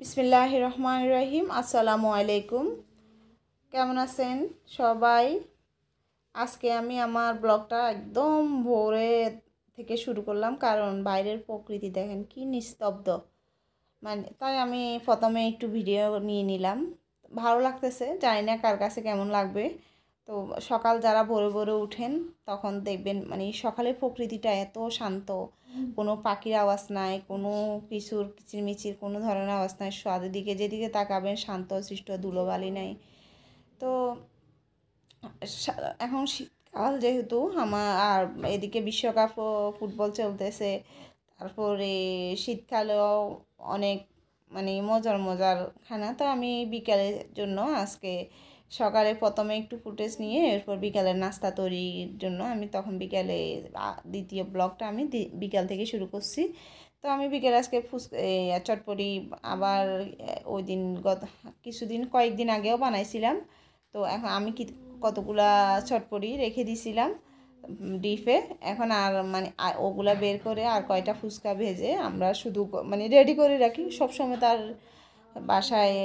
বিসমিল্লাহ রহমান রহিম আসসালামু আলাইকুম কেমন আছেন সবাই? আজকে আমি আমার ব্লগটা একদম ভোরে থেকে শুরু করলাম, কারণ বাইরের প্রকৃতি দেখেন কি নিস্তব্ধ। মানে তাই আমি প্রথমে একটু ভিডিও নিয়ে নিলাম। ভালো লাগতেছে, জানি না কার কাছে কেমন লাগবে। তো সকাল যারা ভোরে ভোরে উঠেন তখন দেখবেন মানে সকালের প্রকৃতিটা এত শান্ত। কোনো পাখির আওয়াজ নাই কোনো কিছুর কিচিরমিচির কোনো ধরনের আওয়াজ নাই। স্বাদের দিকে যেদিকে তাকাবেন শান্ত সৃষ্ট ধুলোবালি নাই। তো এখন শীতকাল যেহেতু আমার আর এদিকে বিশ্বকাপ ফুটবল চলতেছে। তারপরে শীতকালেও অনেক মানে মজার মজার খানা। তো আমি বিকালের জন্য আজকে সকালে প্রথমে একটু ফুটেজ নিয়ে এরপর বিকালের নাস্তা তৈরির জন্য আমি তখন বিকালে দ্বিতীয় ব্লগটা আমি বিকাল থেকে শুরু করছি। তো আমি বিকেলে আজকে ফুস চটপটি আবার ওই দিন গত, কিছুদিন, কয়েকদিন আগেও বানাইছিলাম। তো এখন আমি কি, কতগুলা চটপটি রেখে দিছিলাম ডিপে এখন আর মানে ওগুলা বের করে আর কয়টা ফুচকা ভেজে আমরা শুধু মানে রেডি করে রাখি। সবসময় তার বাসায়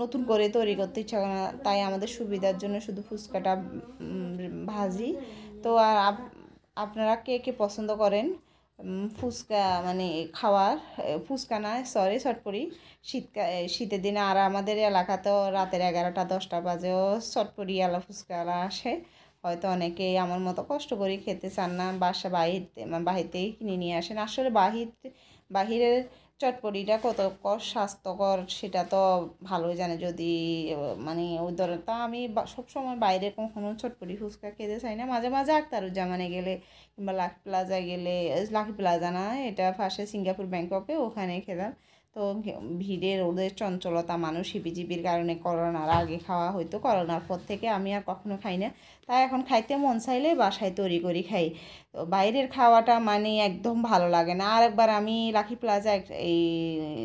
নতুন করে তৈরি করতে ইচ্ছা করে না, তাই আমাদের সুবিধার জন্য শুধু ফুচকাটা ভাজি। তো আর আপনারা কে কে পছন্দ করেন ফুচকা মানে খাওয়ার ফুচকা না সরি চটপড়ি শীতকা শীতের দিনে আর আমাদের এলাকাতেও রাতের এগারোটা, দশটা বাজেও চটপড়ি আলা ফুচকালা আসে। হয়তো অনেকেই আমার মতো কষ্ট করে খেতে চান না, বাসা বাহিরতে বাহিরতেই কিনে নিয়ে আসেন। আসলে বাহির, বাহিরের চটপটিটা কত স্বাস্থ্যকর সেটা তো ভালোই জানে যদি মানে ওই ধরনের। তা আমি সবসময় বাইরে কখনো চটপটি ফুচকা খেতে চাই না। মাঝে মাঝে আক্তারুজ্জামানে গেলে কিংবা লাখ প্লাজা গেলে, লাখ প্লাজা না, এটা ফার্স্টে সিঙ্গাপুর, ব্যাংককে ওখানে খেলাম তো ভিড়ের ওদের চঞ্চলতা মানুষ হিবিজিবির কারণে করোনার আগে খাওয়া হয়তো করোনার পর থেকে আমি আর কখনো খাই না। তাই এখন খাইতে মন চাইলে বাসায় তৈরি করি খাই। তো বাইরের খাওয়াটা মানে একদম ভালো লাগে না। আরেকবার আমি লাকি প্লাজা এই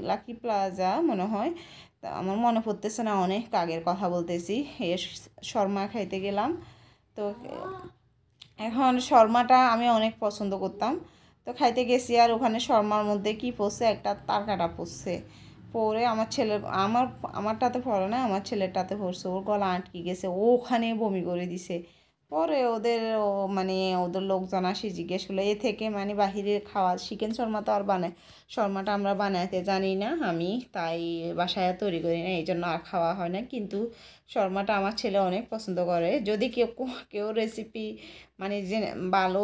লাকি প্লাজা মনে হয় তা আমার মনে পড়তেছে না অনেক আগের কথা বলতেছি। এ শর্মা খাইতে গেলাম। তো এখন শর্মাটা আমি অনেক পছন্দ করতাম। তো খাইতে গেছি আর ওখানে শর্মার মধ্যে কি পড়ছে? একটা তারকাটা পড়ছে। পরে আমার ছেলের, আমার, আমারটাতে পড়ে না, আমার ছেলেরটাতে পড়ছে। ওর গলা আটকে গেছে, ও ওখানে বমি করে দিছে। পরে ওদের মানে ওদের লোকজন আসে, জিজ্ঞেস করল, এ থেকে মানে বাহিরে খাওয়া চিকেন শর্মা তো আর বানায়, শর্মাটা আমরা বানাইতে জানি না আমি, তাই বাসায় তৈরি করি না এই জন্য আর খাওয়া হয় না। কিন্তু শর্মাটা আমার ছেলে অনেক পছন্দ করে। যদি কেউ কেউ রেসিপি মানে যে ভালো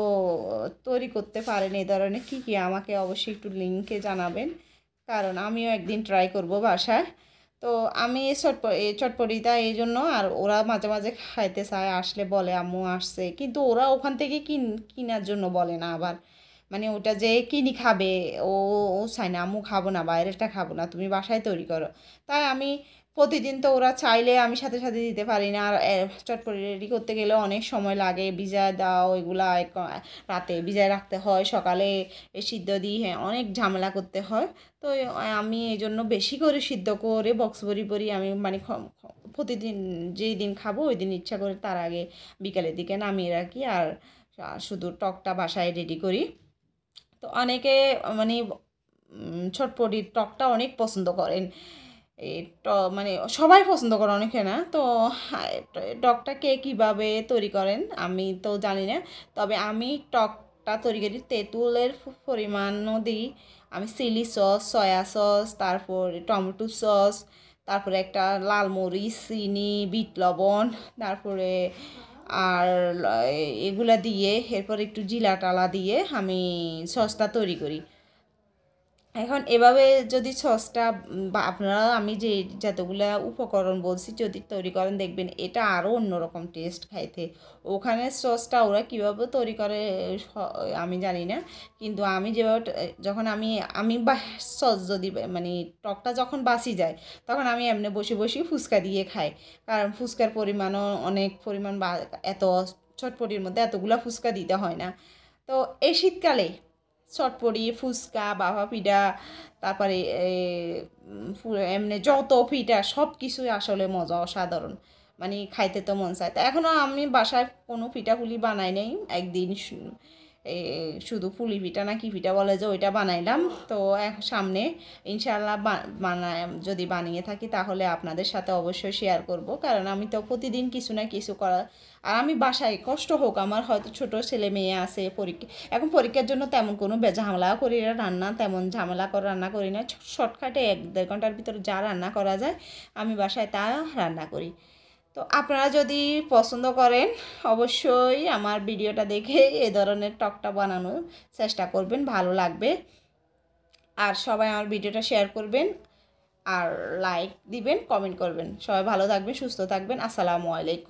তৈরি করতে পারেন এই ধরনের, কী কী আমাকে অবশ্যই একটু লিঙ্কে জানাবেন। কারণ আমিও একদিন ট্রাই করব বাসায়। তো আমি এই চটপটিটা এই জন্য আর ওরা মাঝে মাঝে খাইতে চায়, আসলে বলে, আম্মু আসছে। কিন্তু ওরা ওখান থেকে কিন, কেনার জন্য বলে না আবার। মানে ওটা যে কিনি খাবে, ও ও চাই না, আম্মু খাব না, বাইরেরটা খাব না, তুমি বাসায় তৈরি করো। তাই আমি প্রতিদিন তো ওরা চাইলে আমি সাথে সাথে দিতে পারি না। আর চটপটি রেডি করতে গেলে অনেক সময় লাগে। ভিজায় দাও, এগুলা রাতে ভিজায় রাখতে হয়, সকালে সিদ্ধ দিই হ্যাঁ অনেক ঝামেলা করতে হয়। তো আমি এই জন্য বেশি করে সিদ্ধ করে বক্স ভরি ভরি আমি মানে প্রতিদিন যেই দিন খাব, ওই দিন ইচ্ছা করে তার আগে বিকালের দিকে নামিয়ে রাখি। আর শুধু টকটা বাসায় রেডি করি। তো অনেকে মানে ছটপটির টকটা অনেক পছন্দ করেন। মানে সবাই পছন্দ করে অনেকে না? তো টকটা কে কীভাবে তৈরি করেন? আমি তো জানি না। তবে আমি টকটা তৈরি করি তেঁতুলের পরিমাণও দিই। আমি চিলি সস, সয়া সস, তারপর টমেটো সস, তারপরে একটা লাল মরিচ, চিনি, বিট লবণ, তারপরে আর এগুলা দিয়ে, এরপর একটু জিলা টালা দিয়ে আমি সসটা তৈরি করি। এখন এভাবে যদি সসটা বা আপনারা, আমি যে যতগুলা উপকরণ বলছি, যদি তৈরি করেন, দেখবেন এটা আরও অন্যরকম টেস্ট খাইতে। ওখানে সসটা ওরা কীভাবে তৈরি করে আমি জানি না। কিন্তু আমি যেভাবে যখন আমি আমি বা সস যদি মানে টকটা যখন বাসি যায়, তখন আমি এমনি বসে বসে ফুচকা দিয়ে খাই। কারণ ফুচকার পরিমাণও অনেক পরিমাণ বা এত চটপটির মধ্যে এতগুলা ফুচকা দিতে হয় না। তো এই শীতকালে চটপড়ি ফুচকা বাবা পিঠা, তারপরে এমনি যত পিঠা সব কিছুই আসলে মজা, অসাধারণ। মানে খাইতে তো মন চায়। তো এখনও আমি বাসায় কোনো পিঠাগুলি বানাই নাই, একদিন শুধু পুলি পিঠা না কি পিঠা বলে যে ওইটা বানাইলাম। তো সামনে ইনশাল্লাহ বানায়, যদি বানিয়ে থাকি তাহলে আপনাদের সাথে অবশ্যই শেয়ার করব। কারণ আমি তো প্রতিদিন কিছু না কিছু করা, আর আমি বাসায় কষ্ট হোক, আমার হয়তো ছোট ছেলে মেয়ে আছে, পরীক্ষা, এখন পরীক্ষার জন্য তেমন কোনো ঝামেলা করি না, রান্না তেমন ঝামেলা করে, রান্না করি না। শর্টকাটে এক, দেড় ঘণ্টার ভিতরে যা রান্না করা যায়, আমি বাসায় তা রান্না করি। তো আপনারা যদি পছন্দ করেন, অবশ্যই আমার ভিডিওটা দেখে এ ধরনের টকটা বানানোর চেষ্টা করবেন, ভালো লাগবে। আর সবাই আমার ভিডিওটা শেয়ার করবেন আর লাইক দিবেন কমেন্ট করবেন। সবাই ভালো থাকবেন, সুস্থ থাকবেন। আসসালামু আলাইকুম।